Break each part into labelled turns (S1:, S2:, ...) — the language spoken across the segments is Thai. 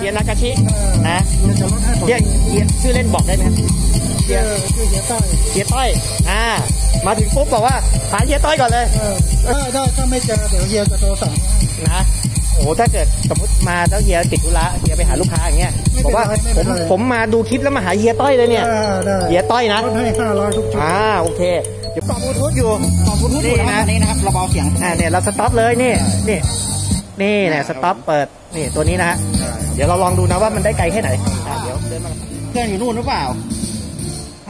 S1: เฮียนากาชิ
S2: เออ
S1: นะ
S2: เฮียจะลดให้ผม
S1: เฮียเฮียชื่อเล่นบอกได้ไหมครับ
S2: เฮียชื่อเฮียต้อย
S1: เฮียต้อยอ่า มาถึงปุ๊บบอกว่าหาเฮียต้อยก่อนเลย
S2: เออได้ได้ถ้าไม่เจอเดี๋ยวเฮียจะโทรสั่งให้
S1: นะโอ้โหถ้าเกิดสมมติมาแล้วเฮียติดธุระเฮียไปหาลูกค้าอย่างเงี้ย
S2: ไม่
S1: บ
S2: เป็น
S1: อกว่า
S2: ไรไม่
S1: ผ
S2: เป็น
S1: ม
S2: ไร
S1: ผมมาดูคลิปแล้วมาหาเฮียต้อยเลยเนี่ย
S2: ได้ได้
S1: เฮียต้อยนะ
S2: ลดให้ห้าร้อยทุกชุด
S1: อ่าโอเคเดี๋ยวเกาะบลูทูธอยู่
S3: ขอบคุณทุก
S1: นี่
S3: คน
S1: นะ
S3: นะนี่นะครับเราเบาเสียง
S1: อ่าเนี่ยเรา stop เลยนี่นี่นี่เนี่ย stop เปิดนี่ตัวนี้นะฮะ เดี๋ยวเราลองดูนะว่ามันได้ไกลแค่ไหนอ่าเดี๋ยวเดินมา
S3: เครื่องอยู่นู่นหรือเปล่า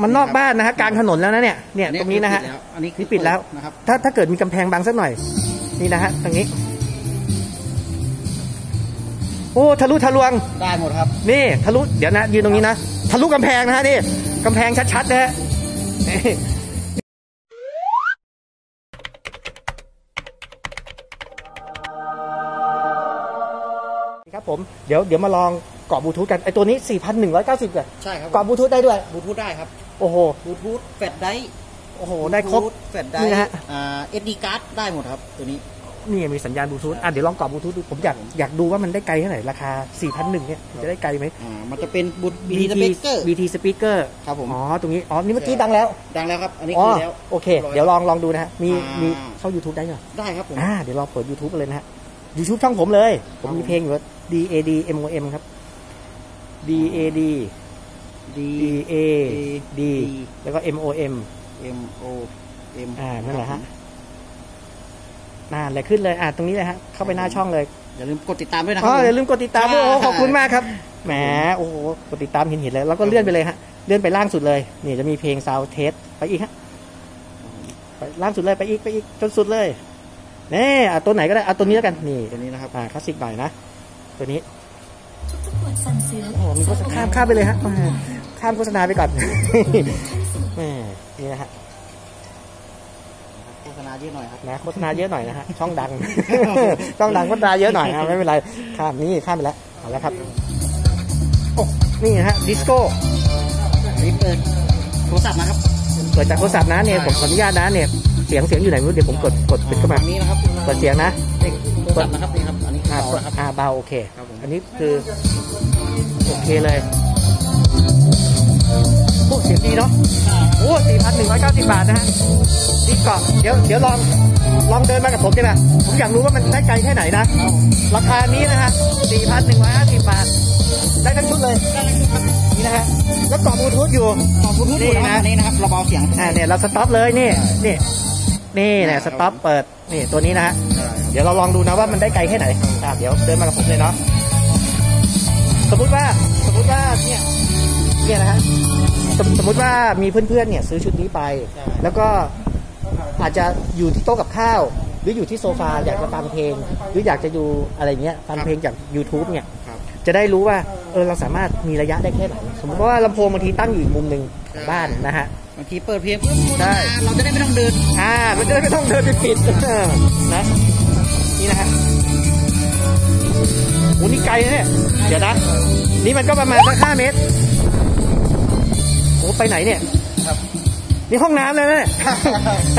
S1: มันนอกบ้านนะฮะกลางถนนแล้วนะเนี่ยเนี่ยตรงนี้นะฮะ
S3: อันนี้คือ
S1: นี่ปิดแล้ว
S3: นะครับ
S1: ถ้าถ้าเกิดมีกำแพงบังสักหน่อย นี่นะฮะตรงนี้ โอ้ทะลุทะลวง
S3: ได้หมดครับ
S1: นี่ทะลุเดี๋ยวนะยืนตรงนี้นะทะลุกำแพงนะฮะนี่กำแพงชัดๆนะฮะ ผมเดี๋ยวเดี๋ยวมาลองเกาะบลูทูธกันไอตัวนี้ 4,190กัน
S3: ใช่ครับ
S1: เกาะบลูทูธได้ด้วย
S3: บลูทูธได้ครับ
S1: โอ้โห
S3: บลูทูธ flash drive
S1: โอ้โหได้ครบ
S3: flash drive
S1: นี่นะฮะ
S3: อ่า SD card ได้หมดครับตัวนี้
S1: นี่มีสัญญาณบลูทูธอะเดี๋ยวลองเกาะบลูทูธดู ผมอยากอยากดูว่ามันได้ไกลแค่ไหนราคา4,100เนี่ยมันจะได้ไกลไหม
S3: อ่า มันจะเป็น Bluetooth speaker
S1: BT speaker
S3: ครับผม
S1: อ๋อ ตรงนี้ อ๋อ นี่เมื่อกี้ดังแล้ว
S3: ดังแล้วครับ อันนี้
S1: อ๋อ
S3: คือแล้ว
S1: โอเค เดี๋ยวลองลองดูนะฮะมี
S3: อ่ามี
S1: มีเข้า YouTube ได้เหรอ
S3: ได้ครับผม
S1: อ่า เดี๋ยวลองเปิด YouTube กันเลยนะฮะ YouTube ช่องผมเลย ผมมีเพลงอยู่ว่า D A D M O M ครับ D A D
S3: D
S1: D A D แล้วก็ M O M
S3: M O M
S1: อ่านั่นแหละฮะน่าเลยขึ้นเลยอ่าตรงนี้เลยฮะเข้าไปหน้าช่องเลย
S3: อย่าลืมกดติดตามด้วยนะค
S1: อ๋
S3: รั
S1: ออย่าลืมกดติดตามด้วยโอ้
S3: ใช่
S1: ขอบคุณมากครับแหมโอ้โหกดติดตามเห็นเห็นเลยแล้วก็เลื่อนไปเลยฮะเลื่อนไปล่างสุดเลยนี่จะมีเพลงซาวเทสไปอีกฮะไปล่างสุดเลยไปอีกไปอีกจนสุดเลย นี่อะตัวไหนก็ได้เอาตัวนี้แล้วกันนี่
S3: ตัวนี้นะครับ
S1: อ่าคลาสสิกหน่อยนะ ตัวนี้
S4: ทุกๆบทสั่งซื้อ
S1: โอ้โหมีโฆษณาข้ามข้ามไปเลยฮะอ่าข้ามโฆษณาไปก่อนแหมนี่นะฮะ
S3: โฆษณาเยอะหน่อยครับ
S1: นะโฆษณาเยอะหน่อยนะฮะช่องดังช่องดังโฆษณาเยอะหน่อยนะไม่เป็นไรข้ามนี่ข้ามไปแล้วเอาแล้วครับโอ้นี่นะฮะดิสโก้
S3: อันนี้เปิดโทรศัพท์นะครับ
S1: เปิดจากโทรศัพท์นะเนี่ยผมขออนุญาตนะเนี่ย เสียงเสียงอยู่ไหนไม่รู้เดี๋ยวผมกดกดปิดเข้ามา
S3: ทางนี้นะครับ
S1: เปิดเสียงนะ
S3: โทรศัพท์นะครับนี่ครับอันนี้
S1: อ่า
S3: เบานะครับ
S1: อ่าเบาโอเค
S3: ครับผม
S1: อันนี้คือโอเคเลยโอ้เสียงดีเนาะโอ้สี่พันหนึ่งร้อยเก้าสิบบาทนะฮะนี่เกาะเดี๋ยวเดี๋ยวลองลองเดินมากับผมกันนะผมอยากรู้ว่ามันได้ไกลแค่ไหนนะราคานี้นะฮะสี่พันหนึ่งร้อยห้าสิบบาท ได้ทั้งชุดเลยนี่นะฮะแล้วเกาะบลูทูธอยู่
S3: ขอบคุณทุก
S1: นี่
S3: คน
S1: นะ
S3: นะอันนี้นะครับเราเบาเสียง
S1: อ่าเนี่ยเรา stop เลยนี่นี่ นี่เนี่ย stop เปิดนี่ตัวนี้นะฮะเดี๋ยวเราลองดูนะว่ามันได้ไกลแค่ไหนอ่าเดี๋ยวเดินมากับผมเลยเนาะสมมุติว่าสมมุติว่าเนี่ยเนี่ยนะฮะสมสมมุติว่ามีเพื่อนๆเนี่ยซื้อชุดนี้ไป แล้วก็อาจจะอยู่ที่โต๊ะกับข้าว หรืออยู่ที่โซฟาอยากจะฟังเพลง หรืออยากจะดูอะไรเงี้ยฟังเพลงจาก YouTube เนี่ย
S3: ครับ
S1: จะได้รู้ว่าเออเราสามารถมีระยะได้แค่ไหนสมมติว่าลำโพงบางทีตั้งอยู่อีกมุมหนึ่งของบ้านนะฮะ
S3: บางทีเปิดเพลงปุ๊บ
S1: ได้
S3: เราจะได้ไม่ต้องเดิน
S1: อ่า มันจะได้ไม่ต้องเดินไปปิดเออนะนี่นะฮะโอ้นี่ไกลนะเนี่ย เดี๋ยวนะ นี่มันก็ประมาณสักห้าเมตร โอ้ไปไหนเนี่ย
S3: ครับ
S1: นี่ห้องน้ำเลยนะเนี่ย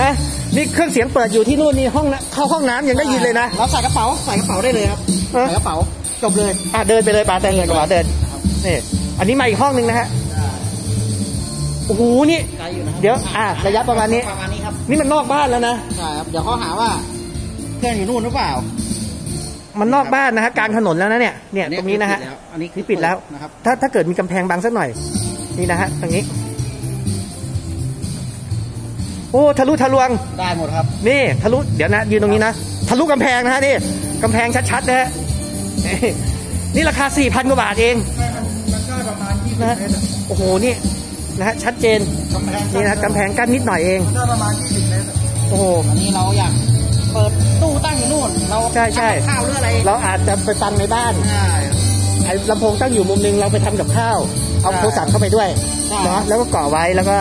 S1: ฮะนี่เครื่องเสียงเปิดอยู่ที่นู่นนี่ห้องน้ำเข้าห้องน้ำยังได้ยินเลยนะ
S3: เราใส่กระเป๋า ใส่กระเป๋าได้เลยครับ
S1: เออ
S3: ใส่กระเป๋า จบเลย
S1: อะเดินไปเลยปาเดินเลยกระเป๋าเดินนี่อันนี้มาอีกห้องหนึ่งนะฮะ โอ้โหนี่
S3: ไกลอยู่นะครั
S1: เดี๋ยวอะระยะประมาณนี้
S3: ประมาณนี้ครับ
S1: นี่มันนอกบ้านแล้วนะ
S3: ใช่ครับ เดี๋ยวเขาหาว่าเครื่องอยู่นู่นหรือเปล่า
S1: มันนอกบ้านนะฮะกลางถนนแล้วนะเนี่ยเนี่ยตรงนี้นะฮะ
S3: อันนี้
S1: นี่ปิดแล้ว
S3: นะครับ
S1: ถ้าถ้าเกิดมีกำแพงบังสักหน่อย นี่นะฮะตรงนี้ โอ้ทะลุทะลวง
S3: ได้หมดครับ
S1: นี่ทะลุเดี๋ยวนะยืนตรงนี้นะทะลุกำแพงนะฮะนี่กำแพงชัดๆนะฮะนี่นี่ราคาสี่พันกว่าบาทเอง
S2: มันได้ประมาณยี่สิบ
S1: นะฮะ
S2: เมตรอะ
S1: โอ้โหนี่ นะฮะชัดเจน
S2: กำแพง
S1: นี่นะกำแพงกั้นนิดหน่อยเอง
S2: มันได้ประมาณยี่สิบเมตรอะ
S1: โอ้โห
S3: อันนี้เราอยากเปิดตู้ตั้งอยู่นู่นเรา
S1: ใช่ใช่
S3: ทำกับข้าวหรืออะไร
S1: เราอาจจะไปฟังในบ้าน
S3: ใช่
S1: ไอ้ลำโพงตั้งอยู่มุมหนึงเราไปทำกับข้าวเอา
S3: ใช่
S1: โทรศัพท์เข้าไปด้วย
S3: ใช่
S1: เนาะแล้วก็ก่อไว้แล้วก็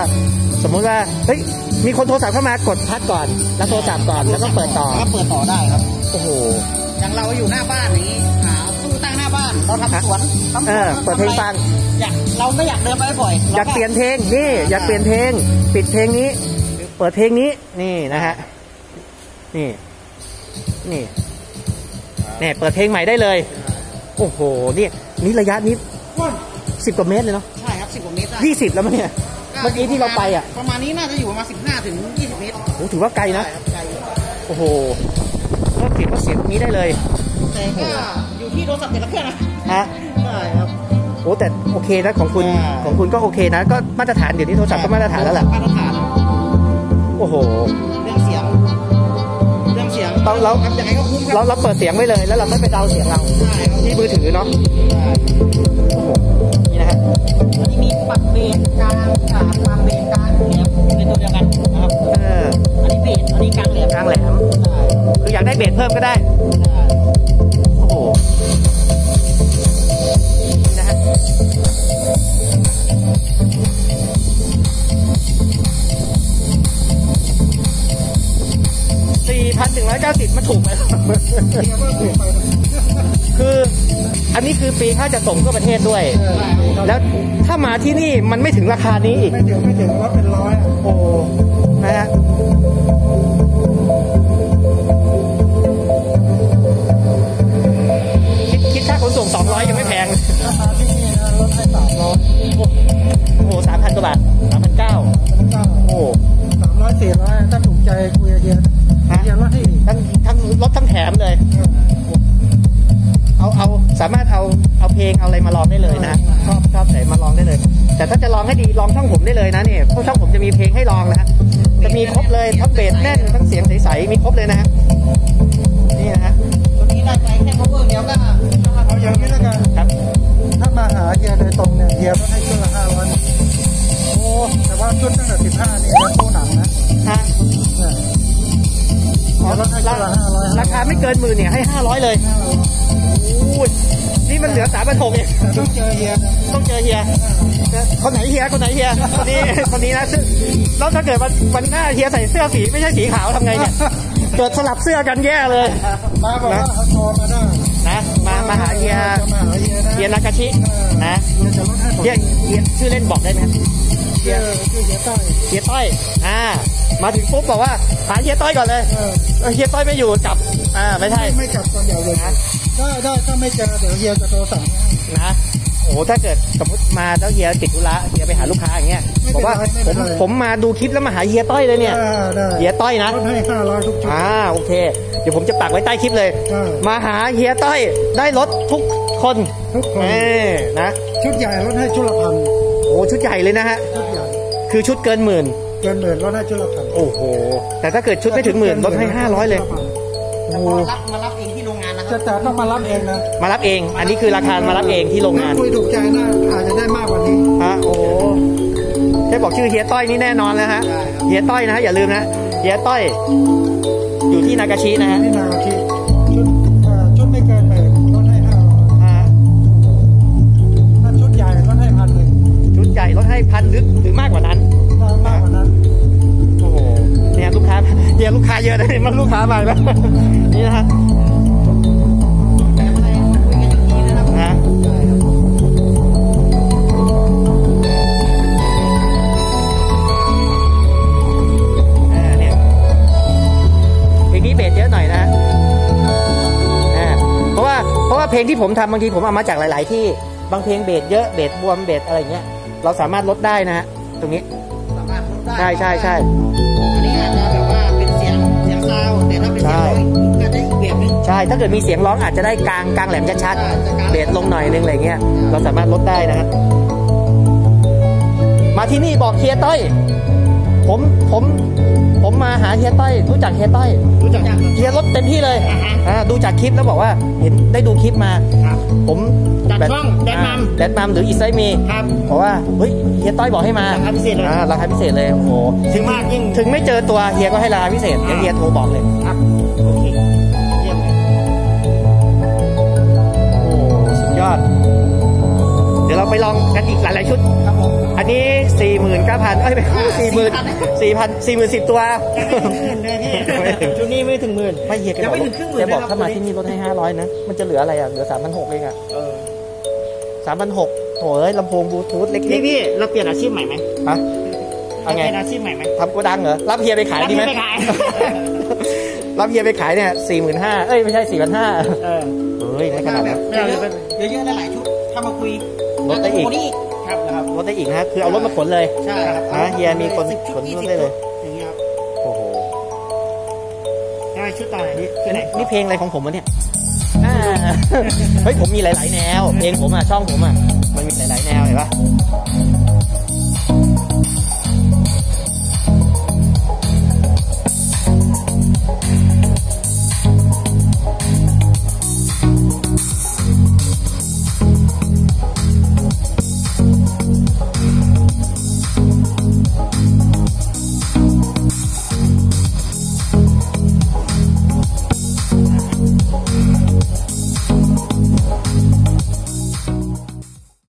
S1: สมมุติว่าเฮ้ยมีคนโทรศัพท์เข้ามากดพัดก่อน แล้วโทรศัพท์ก่อนแล้วก็เปิดต่อ
S3: แล้วก็เปิดต่อได้ครับ
S1: โอ้โห
S3: อย่างเราอยู่หน้าบ้านอย่างนี้หาตู้ตั้งหน้า บ้านเราทำสวนทำสวน
S1: เออเปิดเพลงฟัง
S3: อยากเราไม่อยากเดินไปบ่อย
S1: อยากเปลี่ยนเพลงนี่ อยากเปลี่ยนเพลง ปิดเพลงนี้ เปิดเพลงนี้นี่นะฮะนี่ นี่นี่เปิดเพลงใหม่ได้เลย โอ้โหเนี่ยนี่ระยะนี้สิบกว่าเมตรเลยเนาะ
S3: ใช่ครับสิบกว่าเมตรได้
S1: ยี่สิบแล้วมั้งเนี่ยเมื่อกี้ที่เราไปอะ
S3: ประมาณนี้น่าจะอยู่ประมาณสิบห้าถึงยี่สิบเมตร
S1: โอ้ถือว่าไกลนะ
S3: ใช่ครับไกล
S1: โอ้โหก็เก็บว่าเสียงตรงนี้ได้เลย
S3: แต่ก็ อยู่ที่โทรศัพท์แต่ละเครื่องนะ
S1: ฮะ
S3: ใช่ครับ
S1: โอ้แต่โอเคนะของคุณ
S3: ใช่
S1: ของคุณก็โอเคนะ ก็มาตรฐานเดี๋ยวนี้โทรศัพท์ก็มาตรฐานแล้วแหละ
S3: มาตรฐาน
S1: โอ้โห
S3: เรื่องเสียง เรื่องเสียง
S1: เราเรา
S3: ทำยังไงก็คุ้มค
S1: เรา
S3: รับ
S1: เราเปิดเสียงไว้เลยแล้วเราไม่ไปเดาเสียงเรา
S3: ใช่ครับ
S1: ที่มือถือเนาะโอ้โหนี่นะฮะ
S3: อันนี้มีปรับเบสกลางอ่าปรับเบสกลางแหลมเป็นตัวเดียวกันนะครับ
S1: เออ
S3: อันนี้เบสอันนี้กลางแหลม
S1: กลางแหลม
S3: ใช่
S1: คืออยากได้เบสเพิ่มก็ได้
S3: ใช่
S1: คืออันนี้คือปีค่าจะส่งทั่วประเทศด้วย แล้วถ้ามาที่นี่มันไม่ถึงราคานี้อีก
S2: ไม่ถึงไม่ถึงว่าเป็นร้อยอะ
S1: โอ้นะฮะคิดคิดค่าขนส่ง200ยังไม่แพง
S2: ราคาที่นี่นะลดให้สามร้อย
S1: โอ้โหสามพันกว่าบาทสามพันเก้า
S2: มันก็
S1: โอ้โห
S2: สามร้อยสี่ร้อยถ้าถูกใจคุยกับเฮีย
S1: ฮ ทั้งรถทั้งแถมเลย เอาเอาสามารถเอาเอาเพลงเอาอะไรมาลองได้เลยนะชอบชอบไหนมาลองได้เลย แต่ถ้าจะลองให้ดีลองช่องผมได้เลยนะเนี่ยเพราะช่องผมจะมีเพลงให้ลองนะจะมีครบเลยทั้งเบสแน่นทั้งเสียงใสๆมีครบเลยนะฮะนี่นะฮะ
S3: ตรงนี้ได้ไปแค่ cover เดียวก็
S2: เจอเฮีย
S1: คนไหนเฮียคนไหนเฮียคนนี้คนนี้นะซึ่งแล้วถ้าเกิดวันวันหน้าเฮียใส่เสื้อสีไม่ใช่สีขาวทำไงเนี่ยเกิดสลับเสื้อกันแย่เลย
S2: มาบอกว่าเอาโทรมาได้
S1: นะมามาหาเฮีย
S2: จะมาหาเฮียนะ
S1: เฮียนากาชินะ
S2: เฮียจะลดให้หมด
S1: เฮียเฮียชื่อเล่นบอกได้ไหม
S2: เฮียชื่อเฮียต้อย
S1: เฮียต้อยอ่ามาถึงปุ๊บบอกว่าหาเฮียต้อยก่อนเลย
S2: เออ
S1: เออเฮียต้อยไม่อยู่จับอ่าไม่ใช่
S2: ไม่กลับตอนเดียวเลยได้ได้ถ้าไม่เจอเดี๋ยวเฮียจะโทรสั่งให้
S1: นะโอ้โหถ้าเกิดสมมติมาแล้วเฮียติดธุระเฮียไปหาลูกค้าอย่างเงี้ย
S2: ไม่
S1: บ
S2: เป็
S1: อนกว่า
S2: ไรไม่
S1: ผ
S2: เป็น
S1: ม
S2: ไร
S1: ผมมาดูคลิปแล้วมาหาเฮียต้อยเลยเนี่ย
S2: ได้ได้
S1: เฮียต้อยนะ
S2: ลดให้ห้าร้อยทุกชุด
S1: อ่าโอเค เดี๋ยวผมจะปักไว้ใต้คลิปเลย
S2: ใช่
S1: มาหาเฮียต้อยได้รถทุกคน
S2: ทุกคน
S1: เอ้นะ
S2: ชุดใหญ่ลดให้ชุดละพัน
S1: โอ้ชุดใหญ่เลยนะฮะ
S2: ชุดใหญ่
S1: คือชุดเกินหมื่น
S2: เกินหมื่นลดให้ชุดละพัน
S1: โอ้โห แต่ถ้าเกิดชุดไม่ถึงหมื่นลดให้ห้าร้อยเลย
S3: แต่
S1: โอ้
S3: พอรับมารับ เองที่โรงงานนะค
S2: จะ
S3: รับ
S2: แต่ต้องมารับเองนะ
S1: มารับเอง อันนี้คือราคามารับเองที่โรงงาน
S2: คุยถูกใจน่าอาจจะได้มากกว่านี้
S1: ฮะโอ้ได้บอกชื่อเฮียต้อยนี่แน่นอนแล้วฮะเฮียต้อยนะฮะอย่าลืมนะเฮียต้อย อยู่ที่นากาชินะฮะ
S2: นี่นาคิชุดเอ่อชุดไม่เกินหมื่นลดให้ห้าร้อย
S1: อ่า
S2: ถ้าชุดใหญ่ลดให้พันหนึ่ง
S1: ชุดใหญ่ลดให้พันหรือหรือมากกว่านั้น
S2: มากกว่านั้น
S1: โอ้โหเนี่ยลูกค้าเนี่ยลูกค้าเยอะนะมันลูกค้ามาแล้วนี่นะฮะ
S3: บ
S1: สเยอะหน่อยนะอ่าเพราะว่าเพราะว่าเพลงที่ผมทำบางทีผมเอามาจากหลาย ๆ ที่บางเพลงเบสเยอะเบสบวมเบสอะไรเงี้ย เราสามารถลดได้นะฮะตรงนี้
S3: สามารถลดได้
S1: ใช่ใช่ใช่
S3: อันนี้อาจจะแบบว่าเป็นเสียงเสียง sound แต่ถ้าเป็นเสียงร้องก็ได้อีกแบบหนึ่ง
S1: ใช่ถ้าเกิดมีเสียงร้องอาจจะได้กลางกลางแหลมชัด
S3: ใช่จะกลาง
S1: ๆเบสลงหน่อยนึงอะไรเงี้ยเราสามารถลดได้นะฮะมาที่นี่บอกเฮียต้อย ผมผมผมมาหาเฮียต้อย รู้จักเฮียต้อย
S3: รู้จักยัง
S1: เฮียลดเต็มที่เลย
S3: อ่าฮะ
S1: อ่าดูจากคลิปแล้วบอกว่าเห็นได้ดูคลิปมา
S3: ครับ
S1: ผม
S3: จากช่อง Dead Mum
S1: แดดมัมหรืออีไซมี
S3: ครับ
S1: เพราะว่าเฮ้ยเฮียต้อยบอกให้มา
S3: ราคาพิเศษเลย
S1: อ่าราคาพิเศษเลยโอ้โห
S3: ถึงมากยิ่ง
S1: ถึงไม่เจอตัวเฮียก็ให้ราคาพิเศษเดี๋ยวเฮียโทรบอกเลย
S3: ครับ
S1: พันเอ้ยไม่สี่หมื่นสี่พันสี่หมื่นสิบตัว
S3: ชุดนี้ไม่ถึงหมื่น
S1: ไม่เฮียแก
S3: ยัง
S1: บอก
S3: ไม่ถึงครึ่งหมื่น
S1: แกบอก
S3: เลยครับ
S1: ถ้ามา
S3: ตัวนี้
S1: ที่นี่ลดให้ห้าร้อยนะ มันจะเหลืออะไรอะ เหลือสามพันหกเองอะ
S3: เออ
S1: สามพันหกโถ่เอ้ยลำโพงบลูทูธเล็
S3: พี่
S1: ก
S3: พี่เราเปลี่ยนอาชีพใหม่ไหม
S1: ๆฮะเอาไง
S3: เปลี่ยนอาชีพใหม่ไหม
S1: ทำโกดังเหรอ รับเฮียไปขายดีไหม
S3: รับเฮียไปขาย
S1: รับเฮียไปขายเนี่ยสี่หมื่นห้าเอ้ยไม่ใช่สี่พันห้า
S3: เออ
S1: เฮ้ยไม่ขนาดนั้น
S3: ไม่เอาเลยเยอะๆหลายๆชุดถ้ามาคุย
S1: ลดได้อีก ถได้อีกนะฮะคือเอารถมาขนเลย
S3: ใช่ครับ
S1: อ่าเฮียมีคน
S3: สิบชุด
S1: ขน
S3: ยี่
S1: รถ
S3: สิบ
S1: ได้เลย
S3: ชุดอย่างเงี้ยครับ
S1: โอ้โห
S3: ได้ชุดต่อไหน
S1: นี่
S3: ชุดไหน
S1: นี่เพลงอะไรของผมวะเนี่ยอ่า เฮ้ยผมมีหลาย ๆ แนว เพลงผมอะช่องผมอะ มันมีหลาย ๆ แนวเห็นปะ